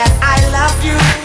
that I love you.